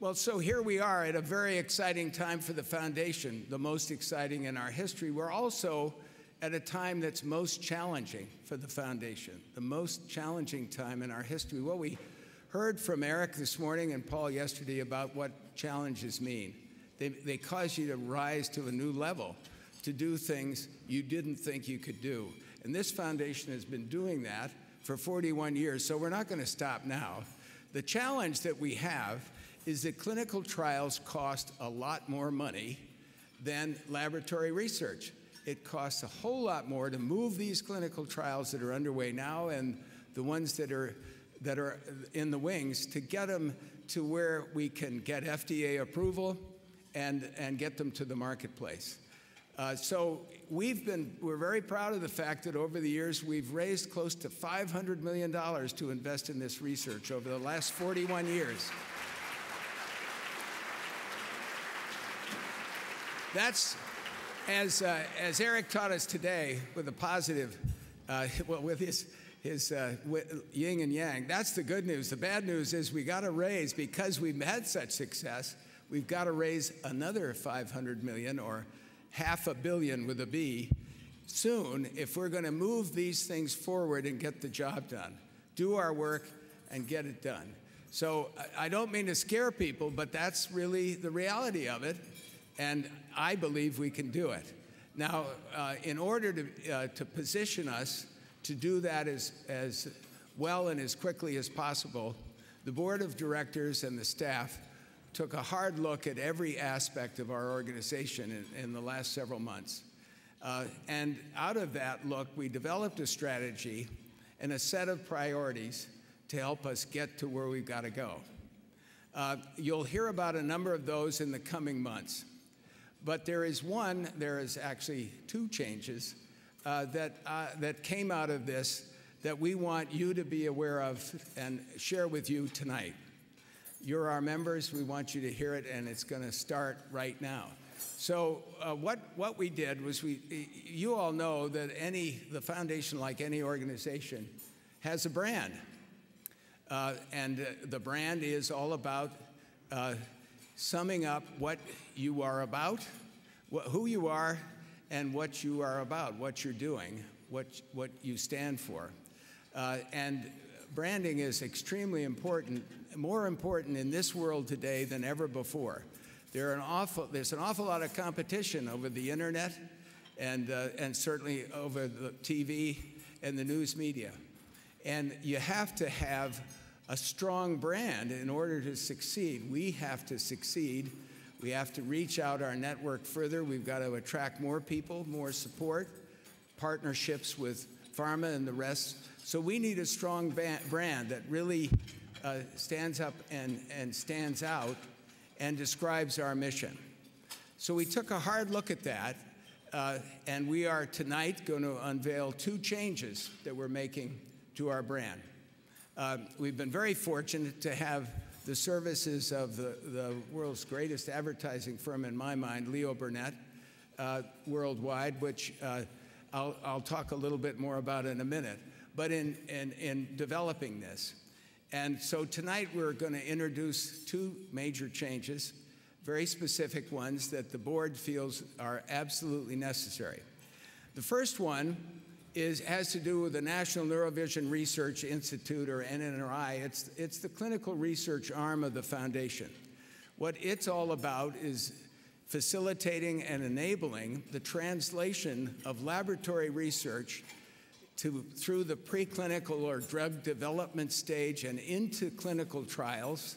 Well, so here we are at a very exciting time for the foundation, the most exciting in our history. We're also at a time that's most challenging for the foundation, the most challenging time in our history. Well, we heard from Eric this morning and Paul yesterday about what challenges mean. They, they cause you to rise to a new level, to do things you didn't think you could do. And this foundation has been doing that for 41 years, so we're not going to stop now. The challenge that we have is that clinical trials cost a lot more money than laboratory research. It costs a whole lot more to move these clinical trials that are underway now and the ones that are that are in the wings to get them to where we can get FDA approval and, and get them to the marketplace. Uh, so we've been, we're very proud of the fact that over the years we've raised close to $500 million to invest in this research over the last 41 years. That's, as, uh, as Eric taught us today, with a positive, uh, well, with his, his uh, yin and yang, that's the good news. The bad news is we got to raise, because we've had such success, we've got to raise another 500 million or half a billion with a B soon if we're going to move these things forward and get the job done, do our work and get it done. So I don't mean to scare people, but that's really the reality of it and I believe we can do it. Now, uh, in order to, uh, to position us to do that as, as well and as quickly as possible, the board of directors and the staff took a hard look at every aspect of our organization in, in the last several months. Uh, and out of that look, we developed a strategy and a set of priorities to help us get to where we've got to go. Uh, you'll hear about a number of those in the coming months. But there is one, there is actually two changes uh, that, uh, that came out of this that we want you to be aware of and share with you tonight. You're our members, we want you to hear it, and it's going to start right now. So uh, what, what we did was we, you all know that any, the foundation, like any organization, has a brand. Uh, and uh, the brand is all about uh, summing up what you are about, who you are, and what you are about, what you're doing, what, what you stand for. Uh, and branding is extremely important, more important in this world today than ever before. There an awful, there's an awful lot of competition over the internet and, uh, and certainly over the TV and the news media. And you have to have a strong brand in order to succeed. We have to succeed. We have to reach out our network further. We've got to attract more people, more support, partnerships with pharma and the rest. So we need a strong brand that really uh, stands up and, and stands out and describes our mission. So we took a hard look at that, uh, and we are tonight going to unveil two changes that we're making to our brand. Uh, we've been very fortunate to have the services of the, the world's greatest advertising firm, in my mind, Leo Burnett, uh, worldwide, which uh, I'll, I'll, talk a little bit more about in a minute, but in, in, in developing this. And so tonight we're going to introduce two major changes, very specific ones that the board feels are absolutely necessary. The first one is, has to do with the National Neurovision Research Institute, or NNRI. It's, it's the clinical research arm of the foundation. What it's all about is facilitating and enabling the translation of laboratory research to, through the preclinical or drug development stage and into clinical trials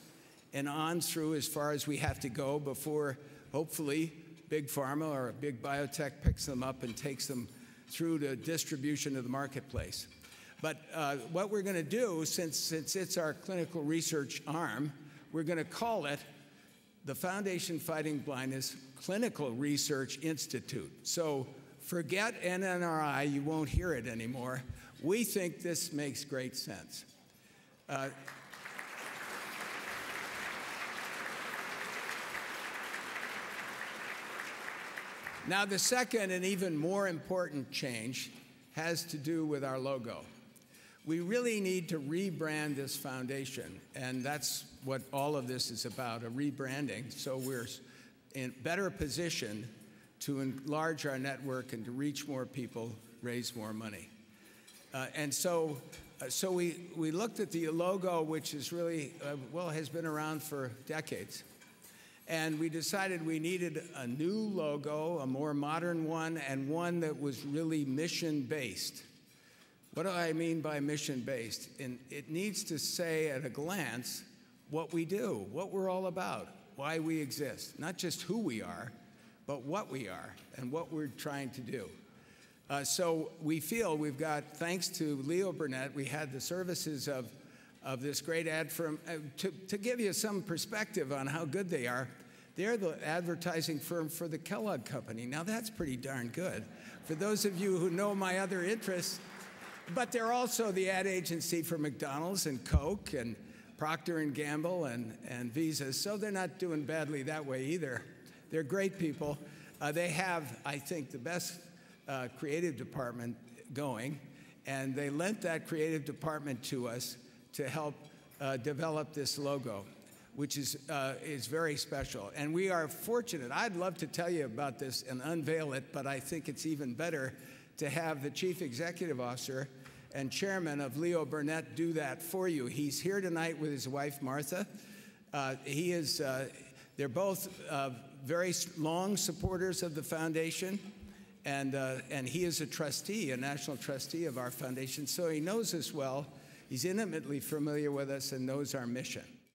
and on through as far as we have to go before hopefully big pharma or big biotech picks them up and takes them through the distribution of the marketplace. But uh, what we're going to do, since, since it's our clinical research arm, we're going to call it the Foundation Fighting Blindness Clinical Research Institute. So forget NNRI, you won't hear it anymore. We think this makes great sense. Uh, Now, the second and even more important change has to do with our logo. we really need to rebrand this foundation, and that's what all of this is about, a rebranding, so we're in better position to enlarge our network and to reach more people, raise more money. Uh, and so, uh, so we, we looked at the logo, which is really, uh, well, has been around for decades. And we decided we needed a new logo, a more modern one, and one that was really mission based. What do I mean by mission based? It needs to say at a glance what we do, what we're all about, why we exist, not just who we are, but what we are and what we're trying to do. Uh, so we feel we've got, thanks to Leo Burnett, we had the services of, of this great ad firm. Uh, to, to give you some perspective on how good they are, they're the advertising firm for the Kellogg Company. Now that's pretty darn good. For those of you who know my other interests, but they're also the ad agency for McDonald's and Coke and Procter and Gamble and, and Visa. So they're not doing badly that way either. They're great people. Uh, they have, I think, the best uh, creative department going, and they lent that creative department to us to help uh, develop this logo, which is, uh, is very special. And we are fortunate. I'd love to tell you about this and unveil it, but I think it's even better to have the chief executive officer and chairman of Leo Burnett do that for you. He's here tonight with his wife, Martha. Uh, he is, uh, they're both uh, very long supporters of the foundation, and, uh, and he is a trustee, a national trustee of our foundation, so he knows us well. He's intimately familiar with us and knows our mission.